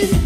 Thinking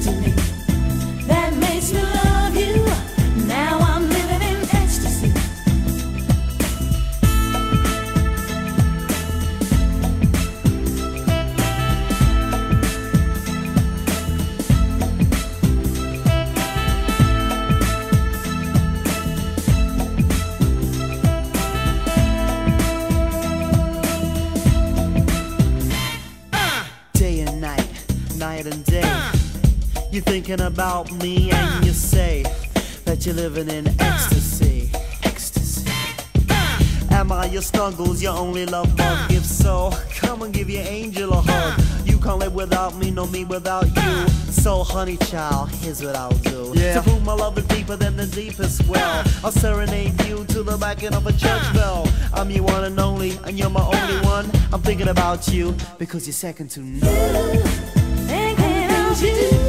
在那。About me and you say that you're living in ecstasy. Ecstasy. Am I your snuggles, your only love bug? If so, come and give your angel a hug. You can't live without me, no me without you. So, honey child, here's what I'll do. Yeah. To prove my love is deeper than the deepest well, I'll serenade you to the backing of a church bell. I'm your one and only, and you're my only one. I'm thinking about you because you're second to none. Thinking about you.